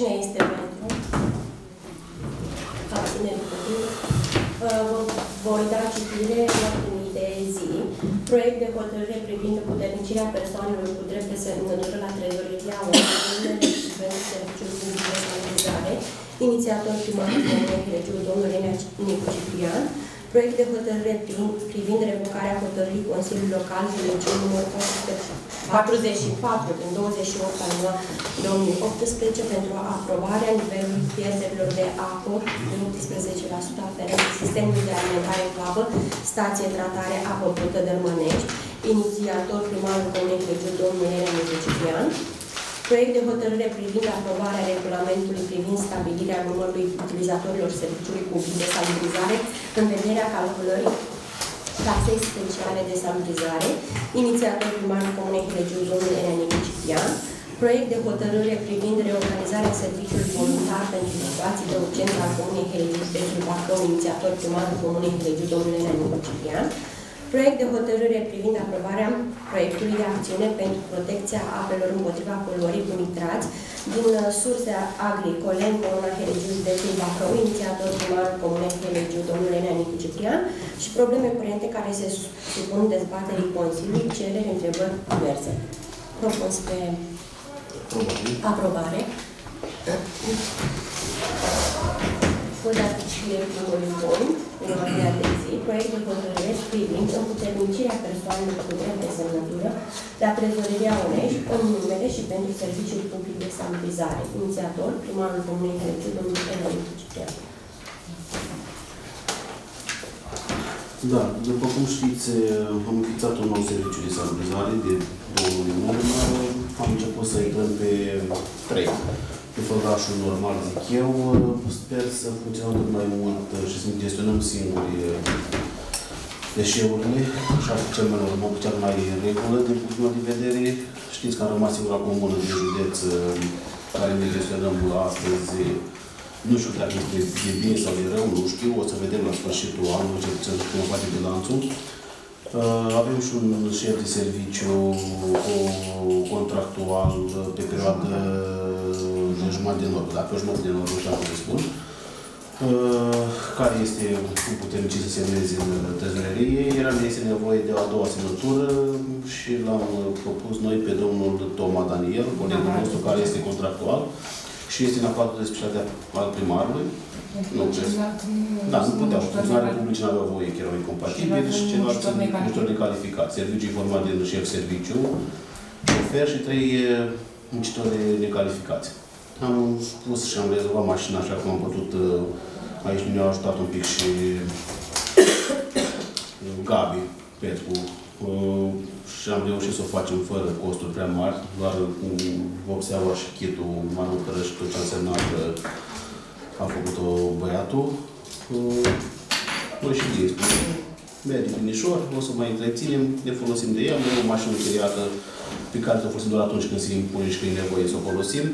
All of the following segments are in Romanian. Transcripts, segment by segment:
Cine este pentru? Abținere împotrivă. Uh, Voi da citire ordinii de zi. Proiect de hotărâre privind puternicirea persoanelor cu drept de semnătură la trezoreria Uniunii și pentru serviciul public de organizare. Inițiator primarul Comunei Crăciun, domnul Enea Nicu Ciprian. Proiect de hotărâre privind, privind revocarea hotărârii Consiliului Local Județul numărul 444 din 28 al 2018 pentru aprobarea nivelului pierderilor de apă de 18% aferent sistemului de alimentare cu apă, stație tratare apă brută Dărmănești, inițiator primarul Comunei Crăciun, domnul Elena Ciprian. Proiect de hotărâre privind aprobarea regulamentului privind stabilirea numărului utilizatorilor serviciului public de salurizare în vederea calculării taxei speciale de salurizare, inițiator primarul Comunei Crăciun, domnul Elena Ciprian, proiect de hotărâre privind reorganizarea serviciului voluntar pentru situații de urgență al Comunei Crăciun, pentru Bacău, inițiator primarul Comunei Crăciun, domnul Elena Ciprian, Proiect de hotărâre privind aprobarea proiectului de acțiune pentru protecția apelor împotriva poluării cu nitrați din uh, surse agricole în Comuna Helegiu, județul Bacău, inițiator primarul Comunei Helegiu, domnul Nicu Ciprian, și probleme curente care se supun dezbaterii Consiliului, cereri, întrebări diverse. Propun spre aprobare. Vă dați și primul punct în ordinea de zi, proiect de hotărâre privind împuternicirea persoanelor cu drept de semnătură la trezoreria Onești în numere și pentru serviciul public de sanitizare. Inițiator, primarul Comunei Helegiu, domnul Elon Ciprian. Da, după cum știți, am înființat un nou serviciu de sanitizare de două luni în urmă. Am început să intrăm pe trei pe făgașul normal, zic eu. Sper să funcționăm mai mult și să gestionăm singuri deșeurile, așa cel mai normal, cel mai regulă din punctul meu de vedere. Știți că am rămas singura comună de județ care ne gestionăm astăzi. Nu știu dacă e de bine sau de rău, nu știu. O să vedem la sfârșitul anului, ce puțin cum face bilanțul. Avem și un șef de serviciu contractual pe perioadă de jumătate de nord, dacă o jumătate de nord, nu știu cum spun, uh, care este puternic să semneze în trezorerie, era ne este nevoie de a doua semnătură și l-am propus noi pe domnul Toma Daniel, colegul da. nostru, care este contractual și este în afatul de specialitate al primarului. Nu, da, nu puteau. Funcționarea publică nu aveau voie, că erau incompatibili și ceilalți muștori necalificați. Serviciu format din șef serviciu, șofer și trei uh, muncitori necalificați. Am spus și am rezolvat mașina așa cum am putut. Uh, aici ne-au ajutat un pic și uh, Gabi Petru uh, și am reușit să o facem fără costuri prea mari, doar cu vopseaua și chitul manutără și tot ce a însemnat a făcut-o băiatul. Noi și din merge binișor, o să mai întreținem, ne folosim de ea, avem o mașină chiriată pe care o folosim doar atunci când se impune și când e nevoie să o folosim.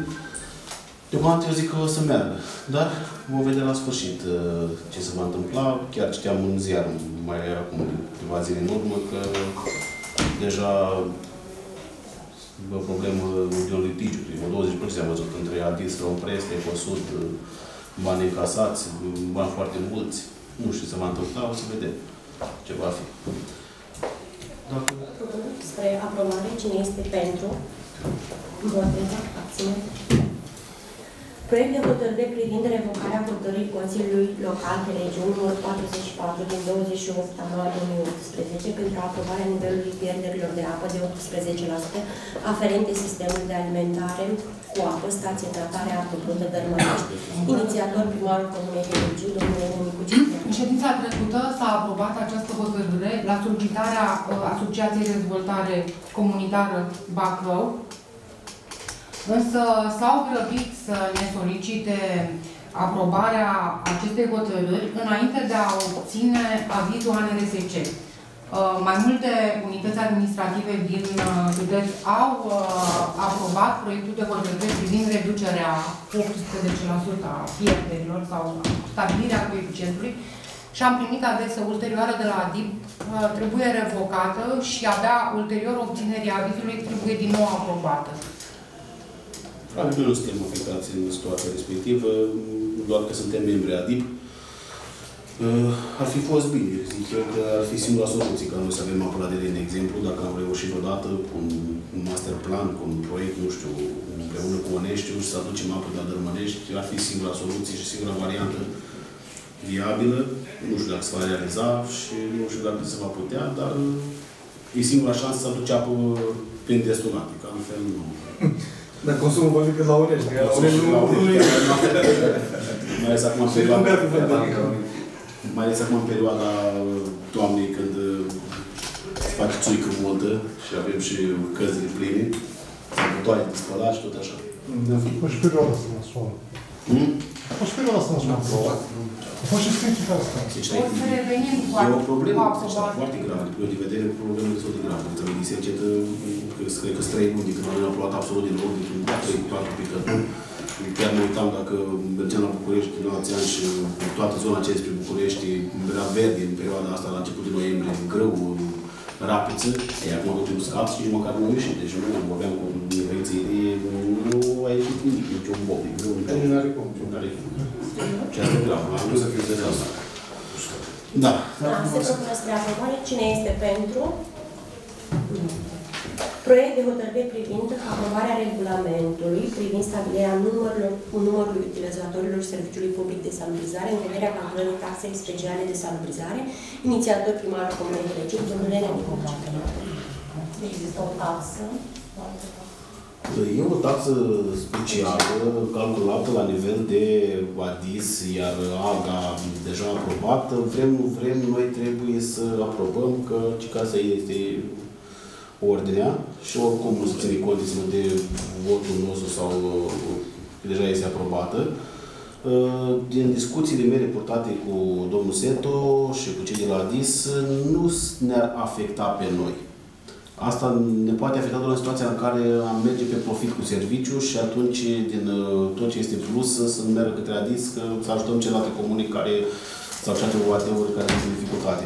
Deocamdată eu zic că o să meargă, dar vom vedea la sfârșit uh, ce se va întâmpla. Chiar citeam un ziar mai acum câteva zile în urmă că deja o problemă de un litigiu, vreo 20% am văzut între Adis, Romprest, Ecosud, bani încasați, bani foarte mulți. Nu știu ce se va întâmpla, o să vedem ce va fi. Dacă... Spre aprobare, cine este pentru? Împotriva, abține. Proiect de hotărâre privind revocarea hotărârii Consiliului Local de Regiune numărul 44 din 28 anual 2018 pentru aprobarea nivelului pierderilor de apă de 18% aferente sistemului de alimentare cu apă, stație tratare apă brută Dărmănești, inițiator primarul Comunei de Regiu, domnul Nicu În ședința trecută s-a aprobat această hotărâre la solicitarea uh, Asociației de Dezvoltare Comunitară Bacău, Însă s-au grăbit să ne solicite aprobarea acestei hotărâri înainte de a obține avizul ANRSC. Uh, mai multe unități administrative din uh, județ au uh, aprobat proiectul de hotărâre privind reducerea 18% a pierderilor sau stabilirea coeficientului și am primit adresă ulterioară de la ADIP, uh, trebuie revocată și abia ulterior obținerii avizului trebuie din nou aprobată. Probabil nu suntem afectați în situația respectivă, doar că suntem membri ADIP. Uh, ar fi fost bine, zic eu că ar fi singura soluție ca noi să avem apă la de de exemplu, dacă am reușit odată cu un master plan, cu un proiect, nu știu, împreună cu Oneștiu și să aducem apă de la Dărmănești, ar fi singura soluție și singura variantă viabilă. Nu știu dacă se va realiza și nu știu dacă se va putea, dar e singura șansă să aduce apă prin destunate, că altfel nu. Dar consumul va fi cât la Onești, că la Onești nu, nu e... Mai ales acum mai ales acum în perioada toamnei când uh, se face țuică multă și avem și căzile pline, sărbătoare de spălat și tot așa. Da. A fost și perioada asta nasoală. Hmm? A fost și perioada asta nasoală. A fost și critică asta. Deci, O să revenim cu E o problemă cu asta, aprobare. foarte gravă, din punct de vedere, o problemă destul de gravă. Deci, mi se încetă, cred că străi luni de când noi am luat absolut din loc, de când 3-4 picături. Chiar mă uitam dacă mergeam la București în alți ani și toată zona aceea spre București era verde în perioada asta, la început de noiembrie, grâu, rapiță, e acum tot timpul scap și nici măcar nu am ieșit. Deci nu vorbeam cu Mihăiță Ilie, nu a ieșit nimic, nici un bob, nici grâu, nici Nici nu are cum. nu are cum. Ceea ce grav, am vrut să fiu de asta. Da. Da, se propune spre aprobare. Cine este pentru? Proiect de hotărâre privind aprobarea regulamentului privind stabilirea numărului, numărului utilizatorilor serviciului public de salubrizare în vederea calculării taxei speciale de salubrizare, inițiator primarul Comunei de Regiuni, domnul Elena Nicola. Există o taxă. E o taxă specială calculată la nivel de ADIS, iar AGA deja aprobată. Vrem, nu vrem, noi trebuie să aprobăm că CICASA este ordinea și oricum nu se ține cont de votul nostru sau că deja este aprobată. Din discuțiile mele purtate cu domnul Seto și cu cei de la ADIS, nu ne-ar afecta pe noi. Asta ne poate afecta doar în situația în care am merge pe profit cu serviciu și atunci, din uh, tot ce este plus, să meargă către ADIS, că să ajutăm celelalte comuni care, sau celelalte OAT-uri care sunt în dificultate.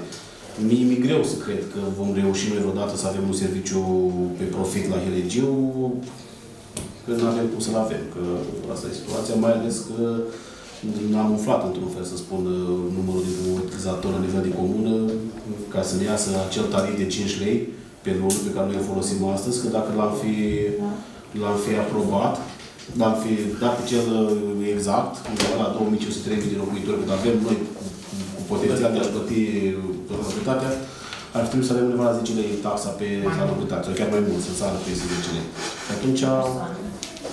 Mie mi-e greu să cred că vom reuși noi vreodată să avem un serviciu pe profit la Helegiu, că nu avem cum să-l avem, că asta e situația, mai ales că am umflat într-un fel, să spun, numărul de utilizatori la nivel de comună, ca să ne iasă acel tarif de 5 lei, pe lună pe care noi îl folosim astăzi, că dacă l-am fi, l-am fi aprobat, l-am fi dat pe cel uh, exact, undeva la 2500 de locuitori, cât avem noi cu, cu potențial de a-și plăti proprietatea, ar trebui să avem undeva la 10 lei taxa pe salubritate, sau chiar mai mult, să sară pe 10 lei. Și atunci,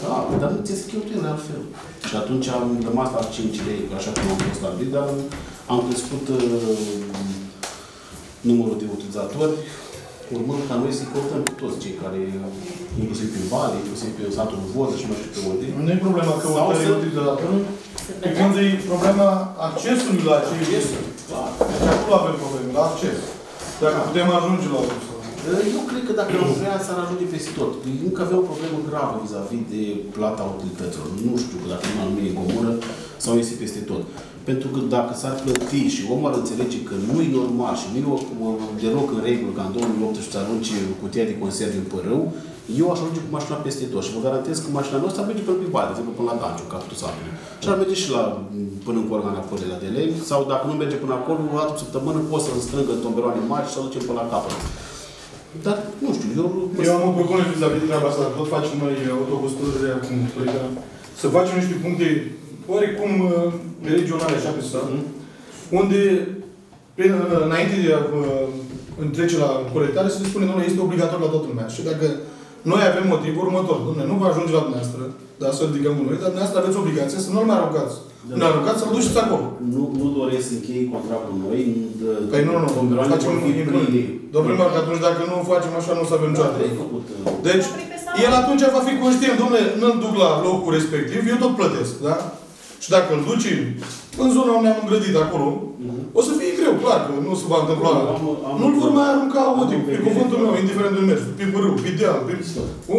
da, păi, dar nu ți se cheltuielile altfel. Și atunci am rămas la 5 lei, așa cum am fost stabilit, dar am crescut uh, numărul de utilizatori, urmând ca noi să-i căutăm pe toți cei care, inclusiv prin Vale, inclusiv pe satul Vodă și nu știu pe unde. Nu e problema Sau căutării să- utilizatorului, pe când e problema accesului la acei Accesul, clar. Deci acolo avem probleme, la acces. Dacă putem ajunge la acces. Eu cred că dacă am vrea s-ar ajunge peste tot. Încă avea o problemă gravă vis-a-vis de plata utilităților. Nu știu că dacă nu nu e comună sau este peste tot. Pentru că dacă s-ar plăti și omul ar înțelege că nu e normal și nu e o- deloc în regulă ca în 2018 să arunce cutia de conserve în părâu, eu aș ajunge cu mașina peste tot și vă garantez că mașina noastră ar merge până pe bani, de exemplu până la Danciu, capătul satului. Și ar merge și la, până în Corgana Părele de lei, sau dacă nu merge până acolo, o dată pe săptămână pot să-l strângă în tomberoane mari și să-l ducem până la capăt. Dar, nu știu, eu... Eu am o propunere vis-a-vis de treaba asta. Tot facem noi autobusuri acum, Florica. Să facem niște puncte oarecum uh, regionale, așa pe stat, unde, prin, uh, înainte de a uh, trece la colectare, să le spunem, domnule, este obligatoriu la toată lumea. Și dacă noi avem motivul următor, domnule, nu va ajunge la dumneavoastră, dar să ridicăm cu noi, dar dumneavoastră aveți obligația să nu-l mai aruncați. Da. Nu aruncați, să-l duceți acolo. Nu, nu doresc să închei contract cu noi. de- Păi nu, nu, nu, tomberoane facem vor fi un pline. Domnul primar, că atunci dacă nu facem așa, nu o să avem Da, niciodată. ai făcut, uh, Deci, el atunci va fi conștient, domnule, nu-l duc la locul respectiv, eu tot plătesc, da? Și dacă îl duci în zona unde am îngrădit acolo, Mhm. o să fie greu. Clar că nu se va întâmpla. Nu-l vor mai arunca otic, pe cuvântul meu, indiferent de unde mergi, pe pârâu, pe deal, pe...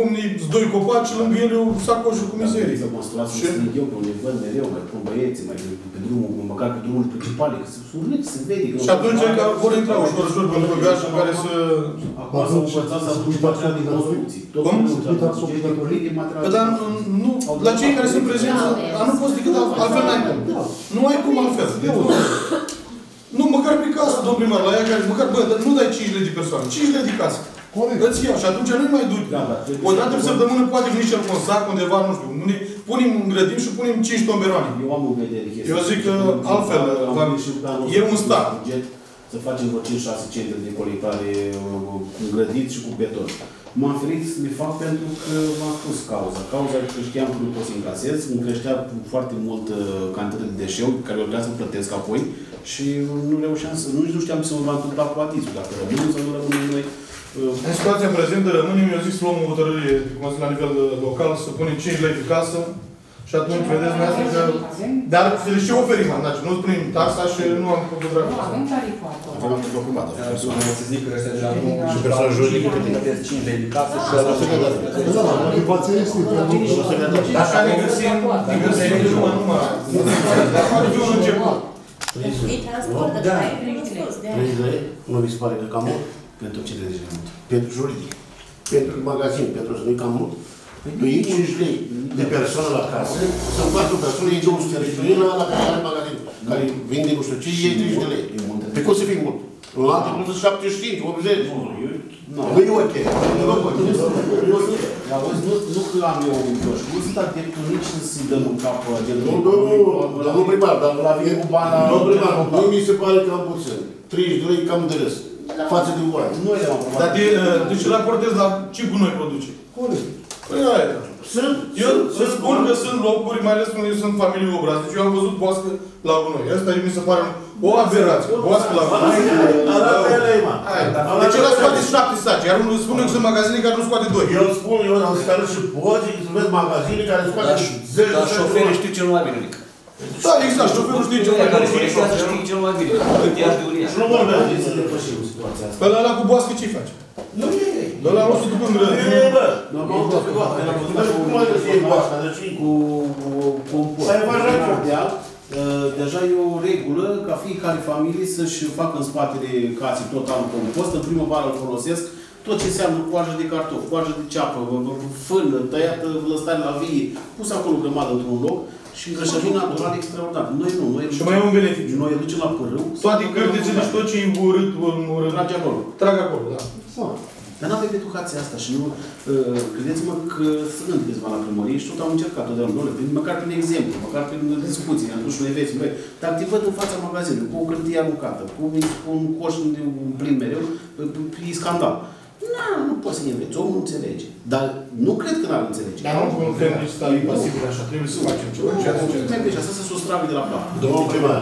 Unii doi copaci, lângă ele o sacoșă cu mizerie. Să mă stras să strig eu, că unde văd mereu, mai pun băieții, mai pe drumul, măcar pe drumul principal, că se surle, se vede. că- Și atunci că vor intra ușor, ușor pe lângă gașă în care să... Acum să învățați să aduci material din construcții. Tot Cum? de material. Păi, dar nu, la cei care sunt prezenți, dar nu poți decât al- altfel n-ai cum. Nu ai cum altfel. Deci, nu, nu, măcar pe casă, domn primar, la ea care, măcar, bă, dar nu dai 5 lei de persoană, 5 lei de casă. Corect. Îți iau și atunci nu mai duci. Da, da. O dată pe săptămână poate veni cel cu un sac undeva, nu știu, unde punem în grădin și punem 5 tomberoane. Eu am în vedere chestia Eu zic că asta. altfel, Am va- venit și pe anul e ăsta un cu stat. buget Să facem vreo 5-6 centre de colectare uh, cu grădit și cu beton. M-am ferit să le fac pentru că m-a spus cauza. Cauza că știam că nu pot să încasez, îmi creștea foarte mult uh, cantitate de deșeuri care eu trebuia să plătesc apoi și nu reușeam să, nu, nu știam ce se va întâmpla cu atisul, dacă rămânem sau nu rămânem noi. uh, În situația prezentă rămânem, eu zic să luăm o hotărâre cum a zis, la nivel uh, local, să punem 5 lei pe casă și atunci vedeți dumneavoastră că... Dar să le și oferim, deci nu spunem taxa și nu am făcut Nu, treaba. avem tariful acolo. Avem am făcut aprobată. Să zic că ăștia deja nu... Și persoană juridică că plătesc 5 lei de casă și Da, da, motivația este pentru că... Așa ne găsim, ne găsim numai, numai. Dar poate fi un început. Îi transportă, Da. dar ai răspuns de aia. 30 lei, nu vi se pare că cam mult? Pentru ce de mult. Pentru juridic. Pentru magazin, pentru să nu-i cam mult. Tu iei 5 lei de persoană la casă, sunt 4 persoane, iei 200 de lei la la care are magazin, care vinde nu știu ce, iei 30 de lei. Pe cum să fie mult? În alte produse 75, 80. Nu, Nu e ok. Nu e ok. Auzi, nu, nu că am eu un gioș, nu sunt adeptul nici să-i dăm în cap agentul. Nu, domnul, domnul primar, dar La vine cu bani la... Domnul primar, nu mi se pare cam puțin. 30 de lei cam de râs. Față de oameni. Noi le-am aprobat. Dar de, uh, deci raportez la ce gunoi produce. Corect. Păi aia e. Sunt, Eu sunt, să spun că sunt locuri, mai ales unde sunt familii obraznice. Eu am văzut boască la gunoi. Asta mi se pare o aberație. Boască la gunoi. Arată lei, mă. Deci ăla scoate șapte saci, iar unul spune că sunt magazine care nu scoate doi. Eu spun, eu am stat și poți să vezi magazine care scoate Dar, zeci dar de șoferii știu cel mai bine. Ric. Da, exact, șoferul știe ce mai Care bine. colectează știi cel mai bine. Cât ia de uriaș. Și nu vorbesc. Trebuie să depășim situația asta. Pe ăla cu boască ce face? Nu e ei. De la 100 după în Nu grădină. e, bă. Normal, da, pe toate. Cum mai să fie boască? Deci, Cu compost. Să-i faci Deja, rău. uh, Deja e o regulă ca fiecare familie să-și facă în spatele casei tot anul compost. În primăvară îl folosesc tot ce înseamnă coajă de cartof, coajă de ceapă, fână, tăiată, lăstare la vie, pus acolo grămadă într-un loc și îngrășământ natural extraordinar. Noi nu, noi Și mai e un beneficiu. Noi îl ducem la pârâu. Toate cărtițele și tot ce e urât, urât, Trage acolo. trag acolo, da. Dar nu avem educația asta și nu, uh, credeți-mă că sunt câțiva la primărie și tot am încercat totdeauna, domnule, prin, măcar prin exemplu, măcar prin discuții, am dus și noi vezi, băi, dar te văd în fața magazinului, cu o hârtie aruncată, cu, cu un coș unde un plin mereu, e scandal. Nu, nu poți să-i înveți, omul nu înțelege. Dar nu cred că n-ar înțelege. Dar nu putem nici sta pasibil așa, trebuie să facem ceva. Ce Nu atunci? trebuie și asta să sustragă de la plată. Domnul primar,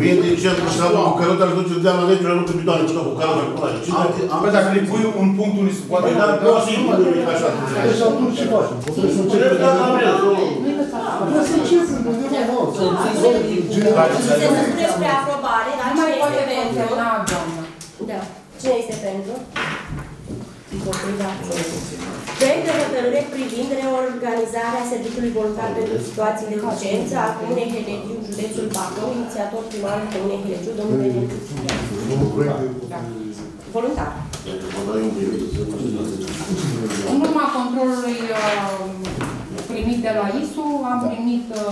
vin din centru și am cu căruta și duce de la lege, nu pe bidoane, ci cu căruta cu căruta. Cine? Bă, dacă le pui un punct unde se poate... Păi, dar poți să-i pui așa. Deci atunci ce facem? Trebuie să Trebuie începem. să am vreau, nu. Trebuie să începem undeva, nu? Să Se spune spre aprobare, dar Nu mai cine poate este pentru? consemna, doamnă. Da. Cine este pentru? Împotriva. Proiect de hotărâre privind reorganizarea serviciului voluntar pentru situații de urgență al Comunei Helegiu, județul Bacău, inițiator primarul Comunei Helegiu, domnul Benedict. Domnul proiect de... Voluntar. În urma controlului uh, primit de la ISU, am primit uh,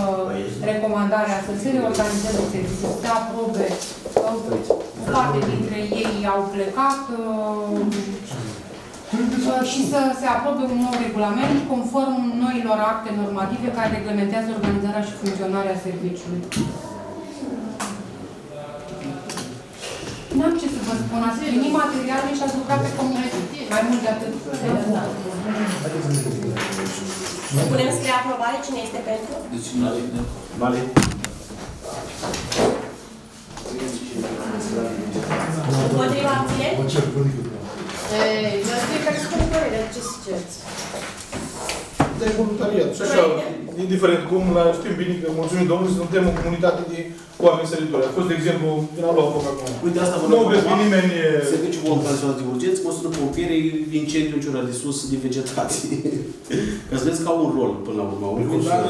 recomandarea să se reorganizeze serviciul, să aprobe. Uh, O parte dintre ei au plecat uh, și să se aprobe un nou regulament conform noilor acte normative care reglementează organizarea și funcționarea serviciului. N-am ce să vă spun, ați primit materiale și ați lucrat pe comunitate. Mai mult de atât. Punem spre aprobare cine este pentru? Deci, Vale. Împotriva abțineri? Mă cer pânică. Ei, dar fiecare spune părerea, ce să cereți? de voluntariat. Și așa, indiferent cum, la, știm bine că mulțumim Domnului, suntem o comunitate de oameni săritori. A fost, de exemplu, din a luat foc acum. Uite, asta vă Nu rog vezi pe acum. nimeni... e, Serviciul voluntar de urgență, mă sună pompieri, incendiu în ciura de sus de vegetație. Ca să vezi că au un rol până la urmă. urmă, Dar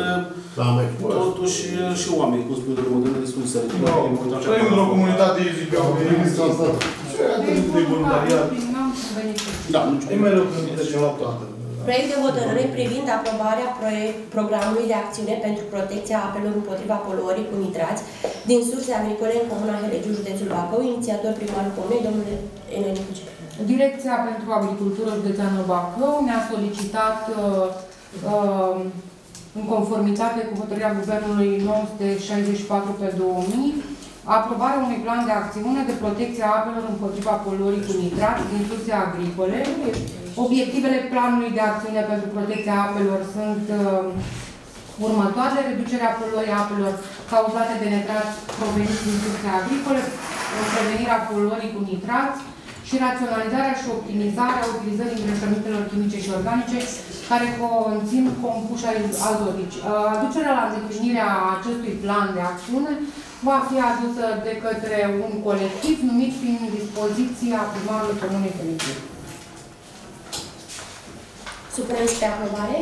La mai totuși și oameni, cum spune domnul Mădălă, destul de săritori. Nu, important trăim într-o comunitate, zic eu, și atât de voluntariat. N-am beneficii. Da, nu știu. E mai rău când trecem la toată. Proiect de hotărâre privind aprobarea proiect, programului de acțiune pentru protecția apelor împotriva poluării cu nitrați din surse agricole în Comuna Helegiu, județul Bacău, inițiator primarul Comunei, domnul Enelicu Ciprian. Direcția pentru Agricultură Județeanul Bacău ne-a solicitat uh, uh, în conformitate cu hotărârea Guvernului 964 pe 2000 aprobarea unui plan de acțiune de protecție a apelor împotriva poluării cu nitrat din surse agricole. Obiectivele planului de acțiune pentru protecția apelor sunt uh, următoarele, reducerea poluării apelor cauzate de nitrat proveniți din surse agricole, prevenirea poluării cu nitrați și raționalizarea și optimizarea utilizării îngrășămintelor chimice și organice care conțin compuși azotici. Uh, Aducerea la îndeplinirea acestui plan de acțiune va fi adusă de către un colectiv numit prin dispoziția primarului Comunei Felicie. Supunem spre aprobare.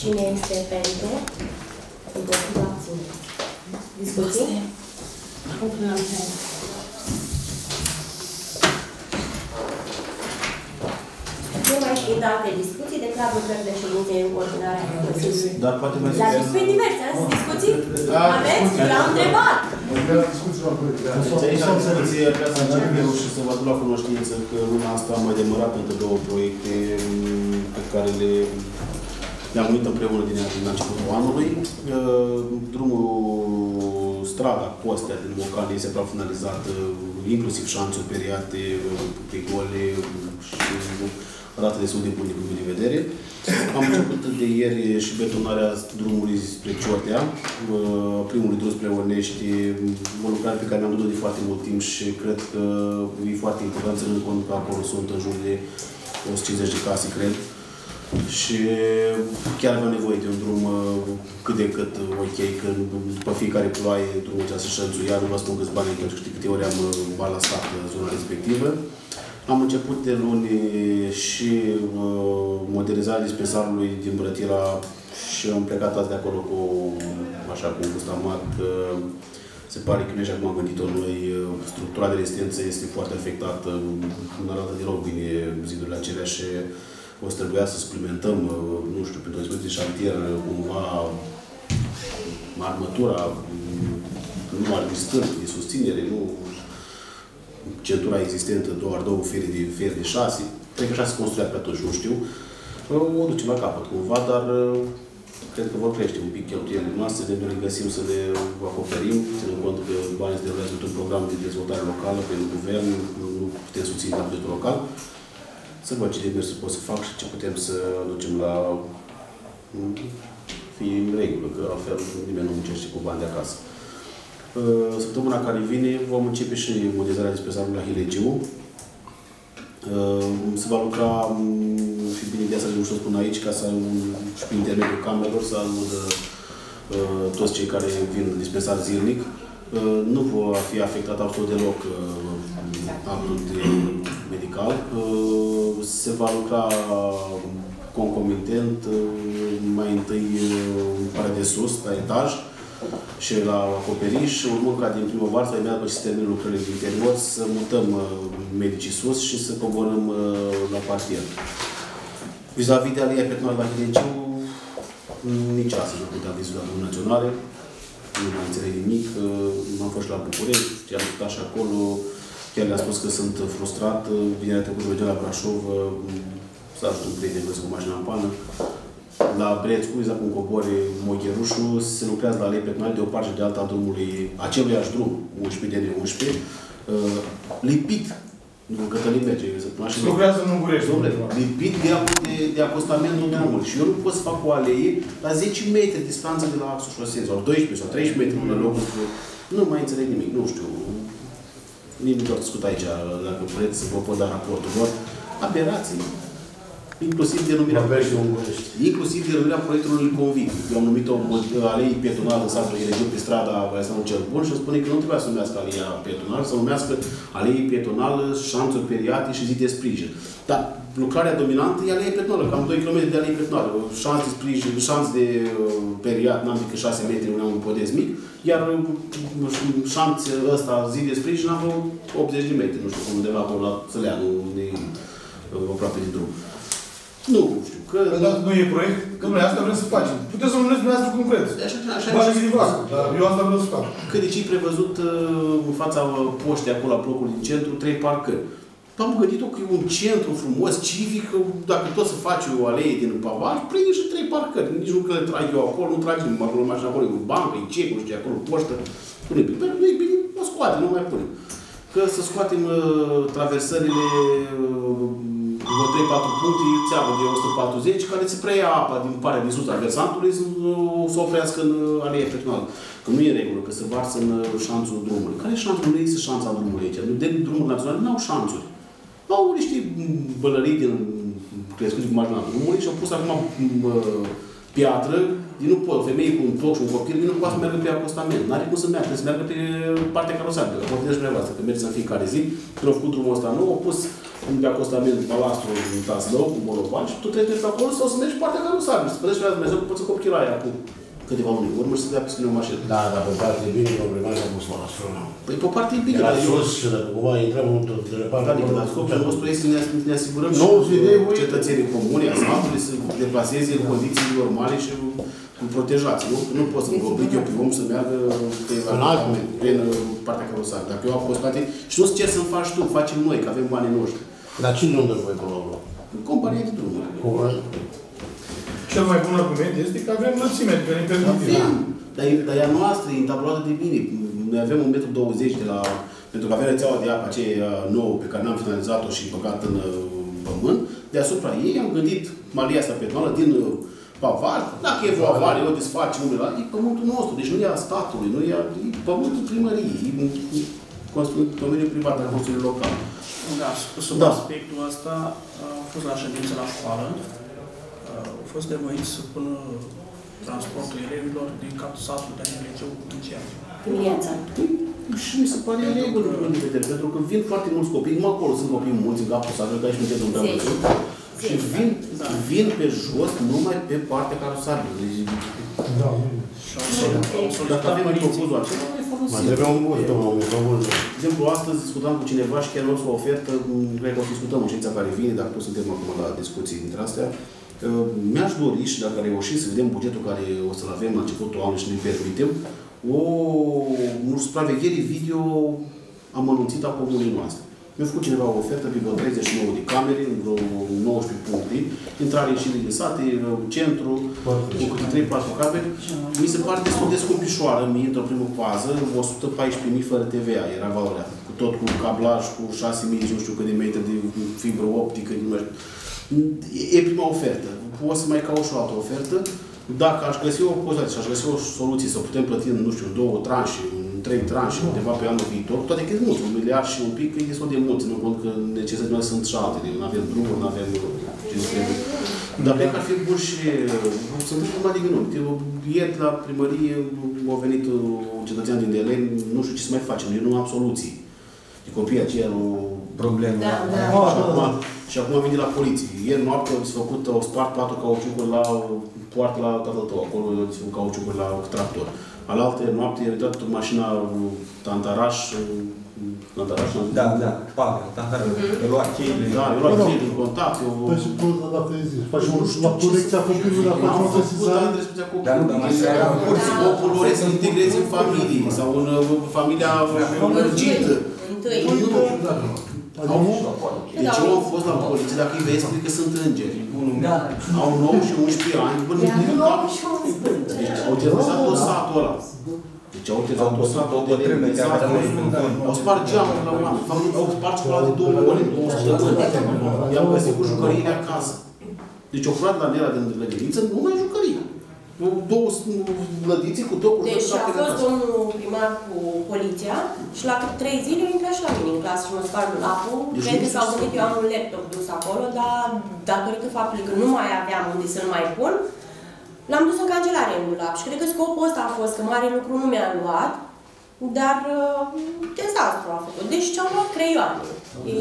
Cine este pentru? Împotriva abținere. Discuții? Nu mai fiind alte discuții, declar lucrările ședinței în ordinare a Consiliului. Dar poate mai La zic. discuții diverse, am zis discuții? Aveți? L-am întrebat. Deci aici am să vrea să încep eu și să vă aduc la cunoștință că luna asta am mai demarat între două proiecte mm, pe care le le-am unit împreună din, din începutul anului. Uh, Drumul strada Postea din Mocan este aproape finalizat, uh, inclusiv șanțuri periate, uh, pe gole și arată destul de bun din punct de vedere. Am început de ieri și betonarea drumului spre Ciotea, uh, primul drum spre Onești, o lucrare pe care mi-am dorit de foarte mult timp și cred că e foarte important să ținând cont că acolo sunt în jur de 150 de case, cred. Și chiar aveam nevoie de un drum uh, cât de cât uh, ok, că după fiecare ploaie drumul ăsta se șănțuia, nu vă spun câți bani, pentru că știi câte ori am uh, balastat uh, zona respectivă. Am început de luni și uh, modernizarea dispensarului din Brătila și am plecat azi de acolo cu, așa, cu un gust amar, că se pare că nu și acum am gândit-o noi, uh, structura de rezistență este foarte afectată, nu arată deloc bine zidurile acelea și o să trebuia să suplimentăm, uh, nu știu, pentru o dispoziție de șantier, uh, cumva armătura, mm, nu are de stâlp, de susținere, nu centura existentă, doar două fere de fier de șase. Cred că așa se construia pe atunci, nu știu. O ducem la capăt cumva, dar uh, cred că vor crește un pic cheltuielile noastre, de ne găsim să le acoperim, ținând cont că banii se derulează într-un program de dezvoltare locală pe guvern, nu putem susține la bugetul local. Să văd ce demersuri pot să fac și ce putem să ducem la mm, fie în regulă, că altfel nimeni nu muncește cu bani de acasă. Uh, Săptămâna care vine vom începe și modernizarea dispensarului la Hilegiu. Uh, Se va lucra, mm, și bine de asta nu știu să spun aici, ca să și prin intermediul camerelor să audă uh, toți cei care vin dispensar zilnic. Uh, Nu va fi afectat absolut deloc uh, actul de medical. Uh, Se va lucra concomitent, uh, mai întâi uh, în partea de sus, la etaj, și la acoperiș, urmând ca din primăvară sau imediat după ce se termină lucrările din interior, să mutăm uh, medicii sus și să coborâm uh, la parter. Vis-a-vis de alia personală la Hilegiu, nici astăzi nu putea vizita la naționale, nu mai înțeleg nimic, uh, am fost și la București, am lucrat și acolo, chiar le-am spus că sunt frustrat, uh, vinerea trecută mergeam la Brașov, uh, s-a ajutat un prieten cu mașina în pană, la Breț, cu exact cum cobori Mogherușu, se lucrează la lei penale de o parte și de alta a drumului, aceluiași drum, 11 de 11, uh, lipit, nu, Cătălin merge săptămâna și Se lucrează în Ungurești. Domnule, lipit de, de, de acostamentul drumului. Și eu nu pot să fac o alee la 10 metri distanță de la axul șosei, sau 12 sau 13 metri până la locul cu... Nu mai înțeleg nimic, nu știu. Nici nu vreau să discut aici, dacă vreți să vă pot da raportul lor. Aberații. Inclusiv denumirea Vorbește ungurești. Inclusiv denumirea proiectului conviv. Eu am numit-o alei pietonală în satul Ilegiu pe strada Vaisanul cel Bun și îmi spune că nu trebuia să numească aleia pietonală, să numească alei pietonală, șanțuri periate și zi de sprijin. Dar lucrarea dominantă e aleia pietonală, cam 2 km de alei pietonală. Șanț de sprijin, șanț de uh, periat, n-am decât 6 metri, un un podez mic, iar uh, șanț ăsta, zi de sprijin, am vreo 80 de metri, nu știu, undeva acolo la Țăleanu, unde e uh, aproape de drum. Nu știu, că... Păi dar nu e proiect? Că noi asta vrem să facem. Puteți să o numiți dumneavoastră cum vreți. Așa, așa, Bani așa, din voastră, dar eu asta vreau să fac. Că de ce prevăzut uh, în fața uh, poștei acolo, la blocul din centru, trei parcări. Am gândit-o că e un centru frumos, civic, că dacă tot să faci o alee din pavaj, prinde și trei parcări. Nici nu că le trag eu acolo, nu tragi nimeni acolo, mașina acolo, e o bancă, e cec, nu știu, e acolo, poștă. Pune bine. Dar nu e bine, o scoate, nu mai pune. Că să scoatem uh, traversările uh, vreo 3-4 puncte, țeavă de 140, care se preia apa din partea din sus a versantului să, uh, să oprească în uh, aleea peatonală. Că nu e în regulă, că se varsă în uh, șanțul drumului. Care e șanțul? Nu există șanța drumului aici. Nu, de drumuri naționale nu au șanțuri. Au niște bălării din crescut cu marginea drumului și au pus acum m, piatră, din nu pot, femeie cu un toc și un copil, din nu poate să meargă pe acostament. N-are cum să meargă, trebuie să meargă pe partea carosabilă, că poate și dumneavoastră, că mergeți în fiecare zi, când au făcut drumul ăsta nou, au pus pe acostament balastru în taslău, cu monopan și tu trebuie pe acolo sau să mergi pe partea carosabilă, să plătești la Dumnezeu că poți să copii la aia cu câteva luni în urmă și să dea pe o mașină. Da, dar pe parte e bine, eu vreau să am pus la astronă. Păi pe o parte e bine, Era dar eu... sus și dacă cumva intrăm într-o parte. Adică, dar scopul nostru este să ne, ne asigurăm Nu, și idei, voi- cetățenii comuni, a satului, să deplaseze în condiții normale și protejați. Nu, nu pot să mă oblig eu pe om să meargă pe În alt moment. prin uh, partea carosală. Dacă eu am fost poate, și nu-ți cer să-mi faci tu, facem noi, că avem banii noștri. Dar cine nu dă voi până la urmă? Compania de drumuri. Cel mai bun argument este că avem lățime care ne permite. Avem, dar, e- dar e a noastră, e întabulată de bine. Noi avem 1,20 m de la... Pentru că avem rețeaua de apă aceea nouă pe care n-am finalizat-o și băgat în uh, pământ, deasupra ei am gândit malia asta petonală din uh, pavar. Dacă e vreo avarie, o desface unul la, e pământul nostru, deci nu e a statului, nu e, a, e pământul primăriei, e, e construit domeniul privat al Consiliului Local. Da, sub Da. aspectul ăsta, am fost la ședință la școală, au fost nevoiți să pună transportul elevilor din capul satului de Liceu în Ceară. Dimineața. Și mi se pare în regulă din punct de vedere, pentru că vin foarte mulți copii, mă acolo sunt copii mulți în capul satului, ca și în centrul Zece. Brăbăsului, și vin, vin pe jos numai pe partea carosabilă. Deci, Da, Și au solit- au dacă solicitat avem părinții. propozul acela, noi Mai folosim. trebuie un bun, domnul, un bun. De exemplu, astăzi discutam cu cineva și chiar nu o ofertă, m, cred că o să discutăm în ședința care vine, dacă nu suntem acum la discuții dintre astea. Uh, Mi-aș dori și dacă reușim să vedem bugetul care o să-l avem la începutul anului și ne permitem, o, o supraveghere video amănunțită a comunei noastre. Mi-a făcut cineva o ofertă pe vreo 39 de camere, în vreo 19 puncte, intrare și de sate, centru, cu câte 3-4 camere. Mi se pare destul de scumpișoară, mie, într-o primă fază, 114.000 fără TVA, era valoarea. Cu tot cu cablaj, cu 6.000, nu știu cât de metri de fibră optică, nu mai știu. E prima ofertă. O să mai caut și o altă ofertă. Dacă aș găsi o poziție și aș găsi o soluție să putem plăti în, nu știu, în două tranșe, în trei tranșe, undeva pe anul viitor, toate că e mult, un miliard și un pic, e destul de mult, ținând cont că necesitățile noastre sunt și altele. Nu avem drumuri, nu avem ce ne trebuie. Dar cred că ar fi bun și sunt numai de minuni. Eu, Ieri la primărie a venit un cetățean din Deleni, nu știu ce să mai facem, eu nu am soluții. De copiii aceia nu Probleme. Da, da. și acum, și acum am venit la poliție. Ieri noapte au făcut, au spart patru cauciucuri la poartă la tatăl tău, acolo au făcut cauciucuri la tractor. Alaltă noapte i-a dat mașina lui Tantaraș, Tantaraș, am zis? Da, da, Pavel, dar care Mhm. a luat cheile. Da, eu luat client în contact, eu... Păi și poza dacă îi zici, faci Nu un, știu la ce colecția să- copilului, la Am facem o făcut, dar sesizare. am respectat cu Dar nu, dar mai era în curs. Scopul lor este să integrezi în familie sau în uh, familia lărgită. Întâi. Nu. Adică, Deci eu am fost la poliție, dacă îi vezi, cred că sunt îngeri. Da. Au 9 și 11 ani, bă, nu nu cap. Deci au terorizat tot satul ăla. Deci au terorizat tot satul O de bătrână de te-a satul dat ăla. în Au spart geamul la oameni. Fac, au spart școala de două ore, în două săptămâni. I-am găsit cu jucăriile acasă. Deci au furat la Nera din grădiniță numai jucării. Două lădițe cu tot cu Deci tot a fost domnul primar cu poliția și la cât trei zile a intrat și la mine în clasă și mă sparg lapul. Deci Cred nu că s-au există. gândit, eu am un laptop dus acolo, dar datorită faptului că nu mai aveam unde să-l mai pun, l-am dus în cancelare în dulap și cred că scopul ăsta a fost că mare lucru nu mi-a luat, dar uh, dezastru a făcut. Deci ce-au luat creioane, e,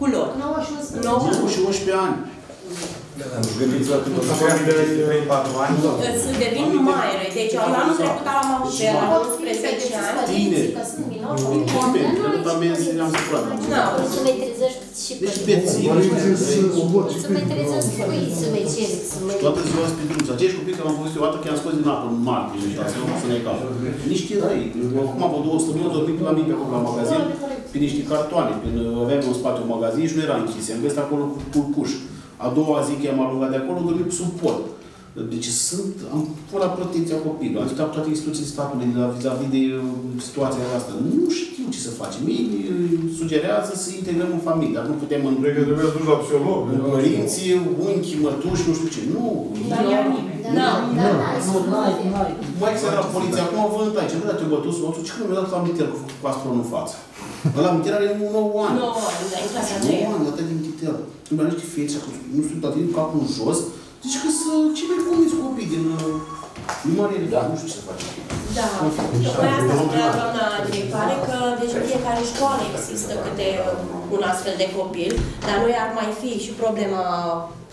culori. 9 și 11. 9 și 11 ani. Gândiți-vă când o să fie 3-4 ani. Să devin mai răi. Deci eu anul trecut am avut pe la 11 ani. Tineri. Că sunt minori, Oameni, copii, că nu amenzi am supărat. Da. Să mai trezești și pe Deci beții, Să mai trezești cui, să mai ceri, să mai... toată ziua sunt pe drum. Acești copii, că am văzut eu o dată că i-am scos din apă în martie, și asta să ne cală. Niște răi. Acum am vreo două săptămâni, au dormit la mine pe acolo la magazin, pe niște cartoane. Prin, aveam în spate un magazin și nu era închis. Am găsit acolo cu culcuș. A doua zi că i-am alungat de acolo, am dormit sub pod. Deci sunt, am fost la protecția copilului, am discutat cu toate instituțiile statului la vis-a-vis de uh, situația asta. Nu știu ce să facem. Mie uh, sugerează să integrăm în familie, dar nu putem în, Cred că trebuie să duci la psiholog. în părinții, unchi, mătuși, nu știu ce. Nu, Dar nu. ea nimeni. Da, Da. da, da, Mai să la poliția, acum vă întai, ce nu te-a bătut soțul, ce când mi-a dat la mitel cu, cu astron în față. Ăla mitel are 9 ani. 9 ani, da, în clasa a 9 treia. ani, atât de mitel. Îmi dau niște fețe, acolo, nu sunt toate din capul în jos. Zici că să, ce mai puniți copii din, uh, din Marele, dar nu știu ce să facem. Da, tocmai asta spunea doamna directoare, că deci în fiecare școală există câte un astfel de copil, dar noi ar mai fi și problema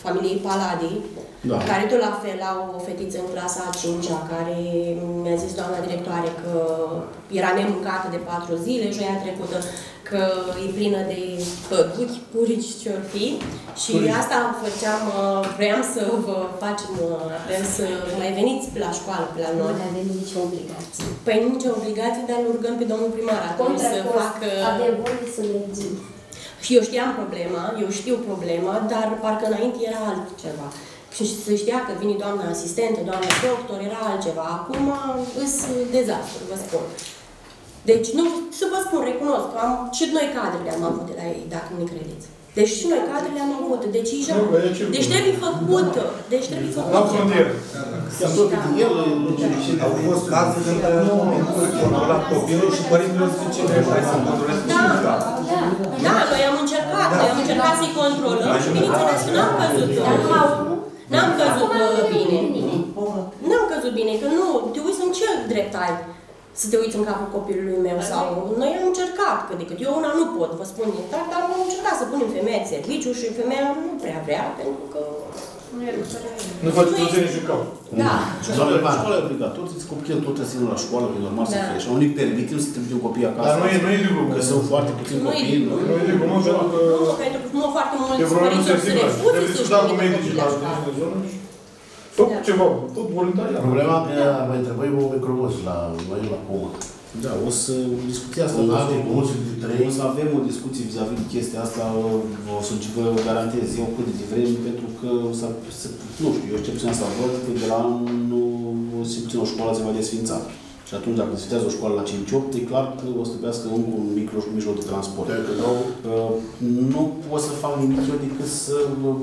familiei Paladi, Da. care tot la fel au o fetiță în clasa a 5-a, care mi-a zis doamna directoare că era nemâncată de patru zile, joia trecută, că e plină de păduchi, purici, ciorpi și asta făceam, uh, vreau să vă facem, uh, vreau să mai veniți pe la școală, pe la Nu noi. avem nicio obligație. Păi nicio obligație, dar îl rugăm pe domnul primar atunci Contra să cost, facă... avem voie să mergem. Și eu știam problema, eu știu problema, dar parcă înainte era altceva. Și să știa că vine doamna asistentă, doamna doctor, era altceva. Acum îs dezastru, vă spun. Deci, nu, să vă spun, recunosc, că am, și noi cadrele am avut de la ei, dacă nu-mi credeți. Deci și noi cadrele am avut. Deci, e Nu, e ce- deci trebuie făcut. Deci trebuie făcut. La frontieră. I-am tot Da. el, Și au fost cazuri când controla copilul și părintele zice că hai să controlezi Da. și da. Da, noi am încercat, noi am încercat să-i controlăm și bineînțeles că n-am căzut. Dar numai unul, N-am căzut acum uh, nu bine. bine. N-am căzut bine, că nu, te uiți în ce drept ai să te uiți în capul copilului meu sau... Noi am încercat, că decât eu una nu pot, vă spun exact, dar am încercat să punem femeia în serviciu și femeia nu prea vrea, pentru că... Nu faci toți nici în cap. Da. Școala școala e obligatorie, ziți copilul tot trebuie să vină la școală, că e normal să Da. fie așa. Unii permitem să te un copii acasă. Dar nu e, nu e de glumă. Că sunt foarte puțini Nu e copii. de Nu e de glumă, pentru că Nu, pentru că nu foarte e mulți vreo părinți o să sensibilă. refuze Trebuie să-și discuta cu trimită medicii copiii la la școală. Această zonă și fă Da. ceva, tot voluntariat. Problema că ar mai trebui un microbus la noi la Puma. Da, o să discuția asta. Un o an să- de cursul de trei. O să avem o discuție vis-a-vis de chestia asta, o să vă garantez eu cât de vreme, pentru că o să, să- nu știu, eu ce puțin asta văd, că de la anul, o să puțin o școală se va desfința. Și atunci, dacă desfințează o școală la 5-8, e clar că o să trebuiască încă un mic mijloc de transport. Dacă nu, Uh, Nu pot să fac nimic eu decât să uh,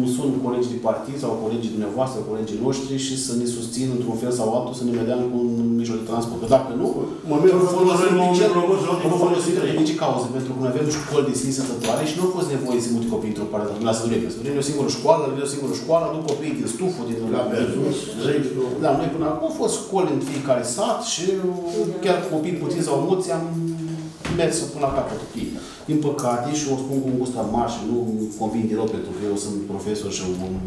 mă sun colegii de partid sau colegii dumneavoastră, colegii noștri și să ne susțin într-un fel sau altul să ne vedem cu un mijloc de transport. Că dacă nu, mă mir îl că folosim folosim un de cel- microbus la îl folosim Puma. de nici cauze, pentru că noi avem școli de sine sătătoare și nu au fost nevoie să multe copii într-o parte la Sădurie. Sădurie e o singură școală, e o singură școală, aduc copii din stuful, din La Berzus, Zăicu. da, noi până acum au fost școli în fiecare sat și chiar cu copii puțini sau mulți am mers până la capăt. Ok. Din păcate, și o spun cu un gust amar și nu convin deloc pentru că eu sunt profesor și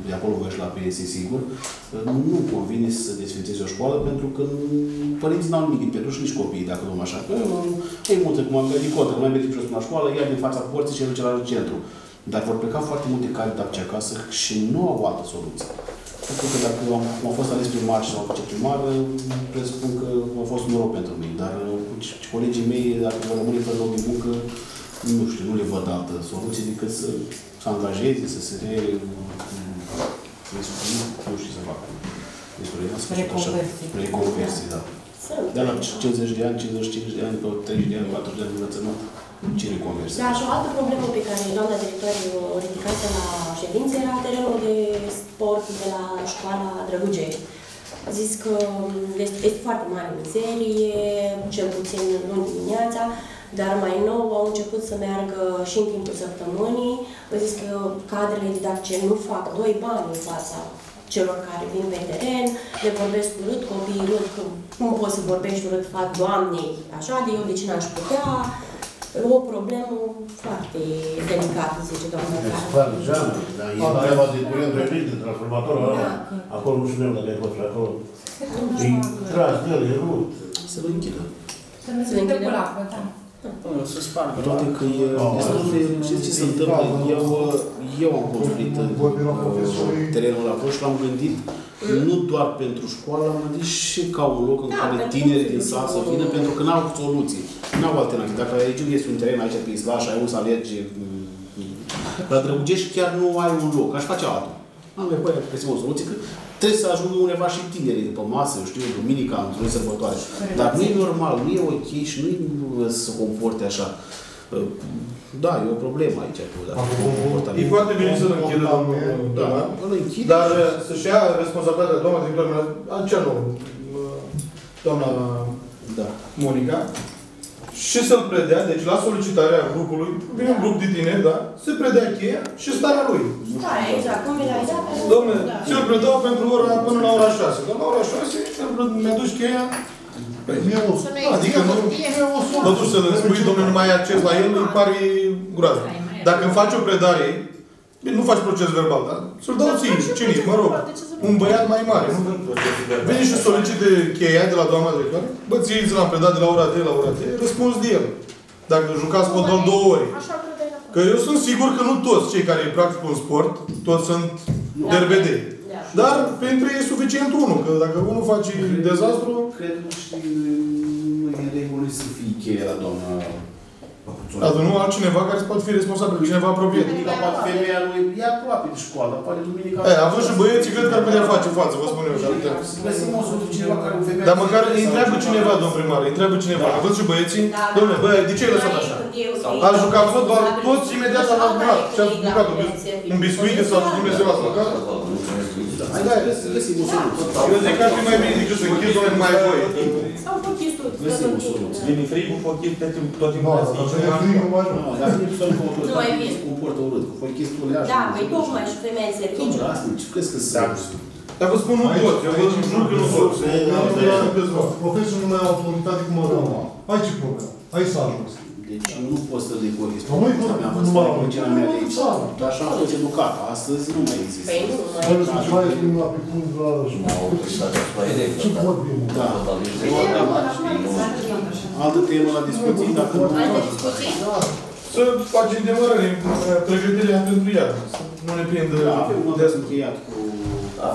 de acolo voi ieși la pensie, sigur, nu convine să desfințezi o școală pentru că părinții n-au nimic pentru și nici copiii, dacă luăm așa. Că e multă, cum am gândit contă, că mai merge jos până la școală, iar din fața porții și el duce la centru. Dar vor pleca foarte multe cai de acasă și nu au altă soluție. Pentru că dacă am, am fost ales primar sau viceprimar, presupun că a fost un noroc pentru mine. Dar uh, colegii mei, dacă vor rămâne fără loc de muncă, nu știu, nu le văd altă soluție decât să se angajeze, să se re... Nu știu ce să facă. Despre Reconversie. Reconversie, da. Sunt. De la 50 de ani, 55 de ani, pe 30 de ani, 40 de ani de învățământ, ce reconversie? Da, și o altă problemă pe care doamna directoare o ridicase la ședință era terenul de sport de la școala Drăgugești. A zis că este, este foarte mare mizerie, cel puțin luni dimineața, dar mai nou au început să meargă și în timpul săptămânii. Au zis că cadrele didactice nu fac doi bani în fața celor care vin pe teren, le vorbesc urât, copiii râd, că cum poți să vorbești urât, fac doamnei, așa, de eu de ce n-aș putea, o problemă foarte delicată, zice doamna Deci, Carmen. clar, geamă, dar e treaba de curent venit, de transformatorul ăla. Acolo nu știu dacă ai fost pe acolo. E tras de el, e rupt. Să vă închidă. Să ne Să se închidem? cu apă, da. Până să spargă. Toate că e destul de... Știți ce se întâmplă? Eu, eu am construit uh, terenul ăla acolo și l-am gândit nu doar pentru școală, am gândit și ca un loc în Da, care pentru tinerii că din sat să vină, pentru că n-au soluții. N-au alternative. Dacă aici este un teren aici pe Islaș, ai unde să alergi, mm, la Drăgugești chiar nu ai un loc. Aș face altul. Am nevoie să găsim o soluție, că trebuie să ajungă undeva și tinerii după masă, eu știu, duminica, într-o zi sărbătoare. Dar nu e normal, nu e ok și nu e să se comporte așa. Da, e o problemă aici cu dacă se comportă. E foarte bine să-l închidă, domnul Da, Dăman. îl închid. Dar uh, să-și ia responsabilitatea doamna director, ce nu, uh, doamna Da. Monica, și să-l predea, deci la solicitarea grupului, vine un grup de tineri, da, se predea cheia și starea lui. Da, exact, cum mi l-ai dat? Domnule, Da. ți-l predau pentru ora, până la ora 6. Dar la ora 6 mi-aduci cheia. Păi, Să nu Adică există nu, hârtie. mă duci să-l spui, domnule, nu mai ai acces la el, îmi pare groază. Dacă îmi faci o predare, bine, nu faci proces verbal, dar să-l dau ție, cine mă rog, un băiat mai mare. Nu? Vine și solicite cheia de la doamna directoare, bă, ție ți l-am predat de la ora 3 la ora 3, răspuns de el. Dacă jucați fotbal două ore. Așa credeai la Că eu sunt sigur că nu toți cei care practică un sport, toți sunt derbedei. Da. Dar pentru ei e suficient unul, că dacă unul face dezastru, Cred că și nu e în regulă să fie cheia la doamna atunci nu altcineva care poate fi responsabil, cineva apropiat. Duminica poate femeia lui e aproape de școală, poate duminica... E, având și băieții, cred că ar putea face față, vă spun eu. că ar putea. Să găsim o soluție cineva care o femeie... Dar măcar îi întreabă cineva, domn primar, îi întreabă cineva. Având și băieții, Da, da. domnule, bă, de ce ai lăsat așa? Ați jucat fotbal, toți imediat s-au apucat și ați jucat un bis- un biscuit sau Dumnezeu ați mâncat. Hai, da, să găsim o soluție. Eu zic că ar fi mai bine decât să închid, domnule, nu mai ai voie. Sau făcut studii. Găsim o soluție. Vine frigul, fochit, tot timpul. Nu, dar să ne frigă mai Nu, dar nu să nu comportă, Nu mai bine. se comportă urât, cu foi chestul ea. Da, păi tocmai și femeia în serviciu. Drasnici, crezi că Da. sunt... Dar vă spun nu toți, eu vă jur că nu toți. Profesorul nu mai au autoritate cum avem acum. Aici e problema. Aici s-a ajuns. Deci nu poți să le corezi. Dar nu-i Asta mi-a nu fost mai pe au cina mea de aici. țară. Dar așa am fost educat. Astăzi nu mai există. Păi nu, mai Bă, nu știu ceva e prin la pe cum la Ce pot bine? Da. Altă temă la discuții, dacă nu... Alte discuții? Să facem demarări, pregătirea pentru iarnă. Să nu ne prindă Da, avem un de des încheiat cu...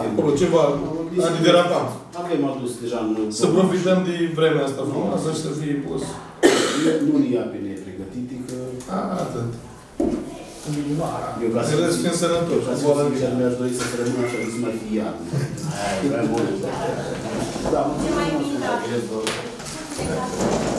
acolo ceva antiderapant. Avem adus deja în... Să profităm de vremea asta frumoasă și să fie pus. Nu ne ia pe nepregătite, că... A, atât. Eu ca să Ne răspund sănătoși. Ca să fiu sincer, mi-aș dori să se rămână așa, să mai fie iarnă. Da, Ce mai bine, da. mulțumesc.